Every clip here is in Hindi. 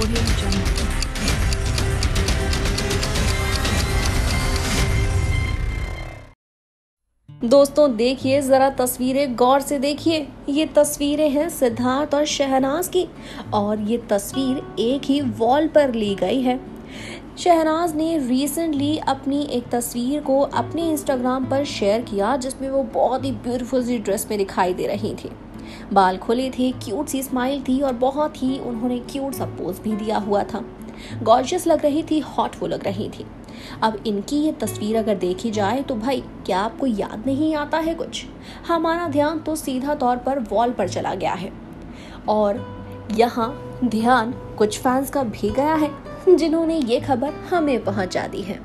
Audio Jungle. दोस्तों, देखिए, ज़रा तस्वीरें गौर से देखिए ये तस्वीरें हैं सिद्धार्थ और शहनाज की, और ये तस्वीर एक ही वॉल पर ली गई है शहनाज ने रिसेंटली अपनी एक तस्वीर को अपने इंस्टाग्राम पर शेयर किया, जिसमें वो बहुत ही ब्यूटीफुल सी ड्रेस में दिखाई दे रही थी। बाल खुले थे क्यूट सी स्माइल थी और बहुत ही उन्होंने क्यूट सा पोज भी दिया हुआ था। गॉर्जियस लग रही थी हॉट वो लग रही थी। अब इनकी ये तस्वीर अगर देखी जाए तो भाई, क्या आपको याद नहीं आता है कुछ? हमारा ध्यान तो सीधा तौर पर वॉल पर चला गया है। और यहाँ ध्यान कुछ फैंस का भी गया है। जिन्होंने ये खबर हमें पहुँचा दी है।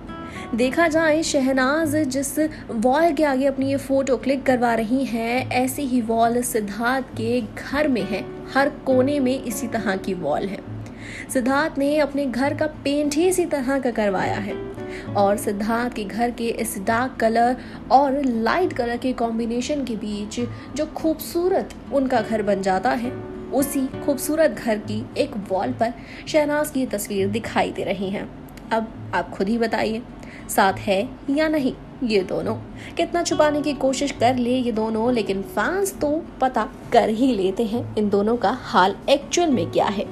देखा जाए शहनाज, जिस वॉल के आगे अपनी ये फ़ोटो क्लिक करवा रही हैं, ऐसी ही वॉल सिद्धार्थ के घर में है। हर कोने में इसी तरह की वॉल है। सिद्धार्थ ने अपने घर का पेंट ही इसी तरह का करवाया है। और सिद्धार्थ के घर के इस डार्क कलर और लाइट कलर के कॉम्बिनेशन के बीच जो खूबसूरत उनका घर बन जाता है। उसी खूबसूरत घर की एक वॉल पर शहनाज की तस्वीर दिखाई दे रही है। अब आप खुद ही बताइए, साथ है या नहीं ये दोनों? कितना छुपाने की कोशिश कर ले ये दोनों, लेकिन फैंस तो पता कर ही लेते हैं इन दोनों का हाल एक्चुअल में क्या है।